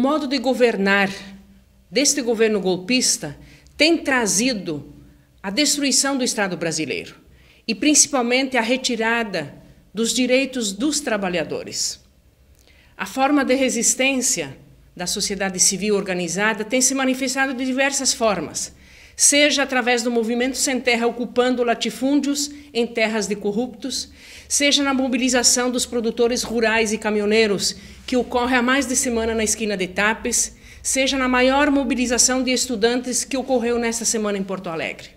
modo de governar deste governo golpista tem trazido a destruição do Estado brasileiro e principalmente a retirada dos direitos dos trabalhadores. A forma de resistência da sociedade civil organizada tem se manifestado de diversas formas, seja através do movimento sem terra ocupando latifúndios em terras de corruptos, seja na mobilização dos produtores rurais e caminhoneiros, que ocorre há mais de semana na esquina de Tapes, seja na maior mobilização de estudantes que ocorreu nesta semana em Porto Alegre.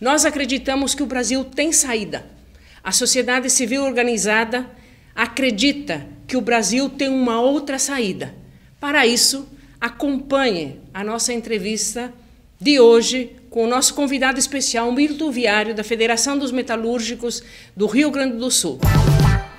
Nós acreditamos que o Brasil tem saída. A sociedade civil organizada acredita que o Brasil tem uma outra saída. Para isso, acompanhe a nossa entrevista de hoje com o nosso convidado especial, Milton Viário, da Federação dos Metalúrgicos do Rio Grande do Sul.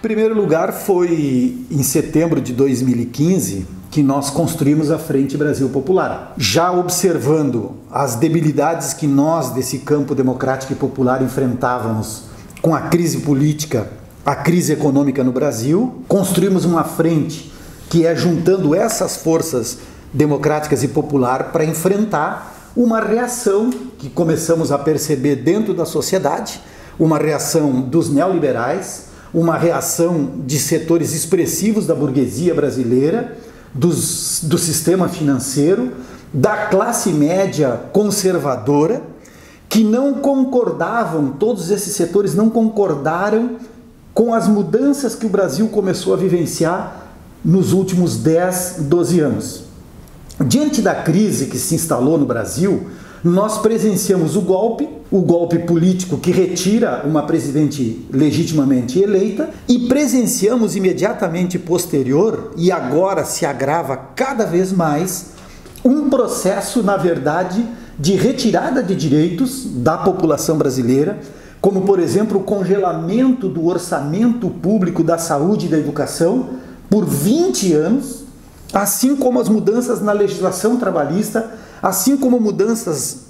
Primeiro lugar, foi em setembro de 2015 que nós construímos a Frente Brasil Popular. Já observando as debilidades que nós, desse campo democrático e popular, enfrentávamos com a crise política, a crise econômica no Brasil, construímos uma frente que é juntando essas forças democráticas e popular para enfrentar uma reação que começamos a perceber dentro da sociedade, uma reação dos neoliberais, uma reação de setores expressivos da burguesia brasileira dos, do sistema financeiro, da classe média conservadora, que não concordavam, todos esses setores não concordaram com as mudanças que o Brasil começou a vivenciar nos últimos 10, 12 anos. Diante da crise que se instalou no Brasil, nós presenciamos o golpe, o golpe político que retira uma presidente legitimamente eleita, e presenciamos imediatamente posterior, e agora se agrava cada vez mais, um processo, na verdade, de retirada de direitos da população brasileira, como, por exemplo, o congelamento do orçamento público da saúde e da educação por 20 anos, assim como as mudanças na legislação trabalhista assim como mudanças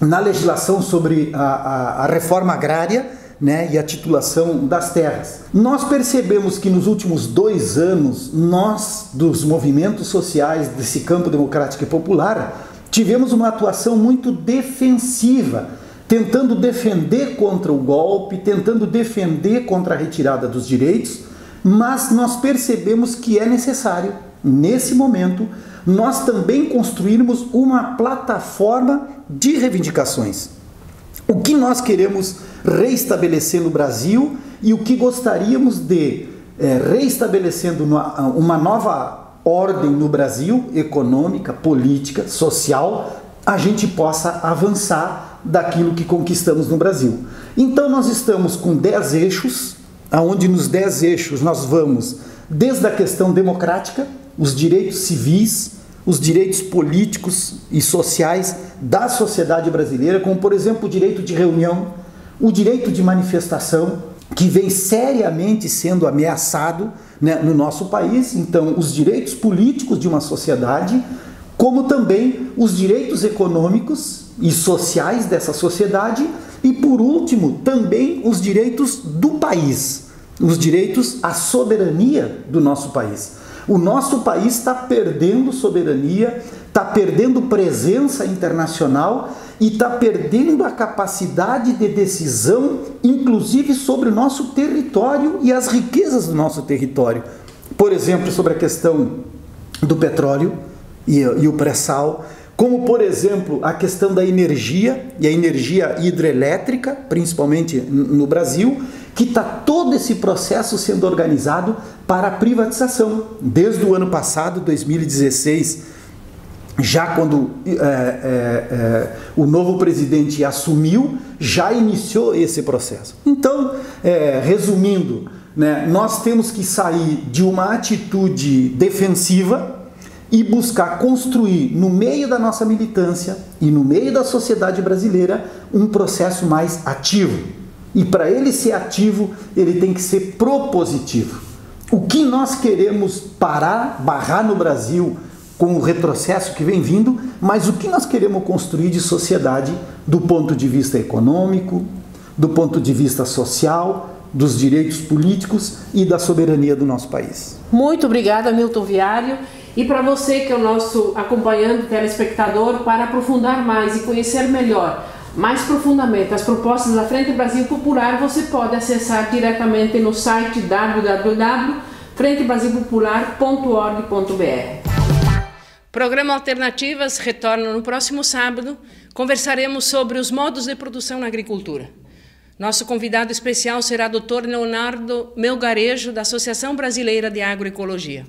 na legislação sobre a, a, a reforma agrária né, e a titulação das terras. Nós percebemos que nos últimos dois anos, nós, dos movimentos sociais desse campo democrático e popular, tivemos uma atuação muito defensiva, tentando defender contra o golpe, tentando defender contra a retirada dos direitos, mas nós percebemos que é necessário, nesse momento, nós também construirmos uma plataforma de reivindicações. O que nós queremos reestabelecer no Brasil e o que gostaríamos de é, reestabelecendo uma, uma nova ordem no Brasil, econômica, política, social, a gente possa avançar daquilo que conquistamos no Brasil. Então nós estamos com 10 eixos, aonde nos 10 eixos nós vamos desde a questão democrática, os direitos civis, os direitos políticos e sociais da sociedade brasileira, como por exemplo o direito de reunião, o direito de manifestação, que vem seriamente sendo ameaçado né, no nosso país. Então, os direitos políticos de uma sociedade, como também os direitos econômicos e sociais dessa sociedade, e por último, também os direitos do país, os direitos à soberania do nosso país. O nosso país está perdendo soberania, está perdendo presença internacional e está perdendo a capacidade de decisão, inclusive sobre o nosso território e as riquezas do nosso território. Por exemplo, sobre a questão do petróleo e, e o pré-sal, como por exemplo a questão da energia e a energia hidrelétrica, principalmente no Brasil, que está todo esse processo sendo organizado para a privatização. Desde o ano passado, 2016, já quando é, é, é, o novo presidente assumiu, já iniciou esse processo. Então, é, resumindo, né, nós temos que sair de uma atitude defensiva e buscar construir no meio da nossa militância e no meio da sociedade brasileira um processo mais ativo e para ele ser ativo, ele tem que ser propositivo. O que nós queremos parar, barrar no Brasil com o retrocesso que vem vindo, mas o que nós queremos construir de sociedade do ponto de vista econômico, do ponto de vista social, dos direitos políticos e da soberania do nosso país. Muito obrigada, Milton Viário. E para você que é o nosso acompanhando telespectador, para aprofundar mais e conhecer melhor, mais profundamente as propostas da Frente Brasil Popular, você pode acessar diretamente no site www.frentebrasilpopular.org.br. Programa Alternativas retorna no próximo sábado. Conversaremos sobre os modos de produção na agricultura. Nosso convidado especial será o Dr. Leonardo Melgarejo, da Associação Brasileira de Agroecologia.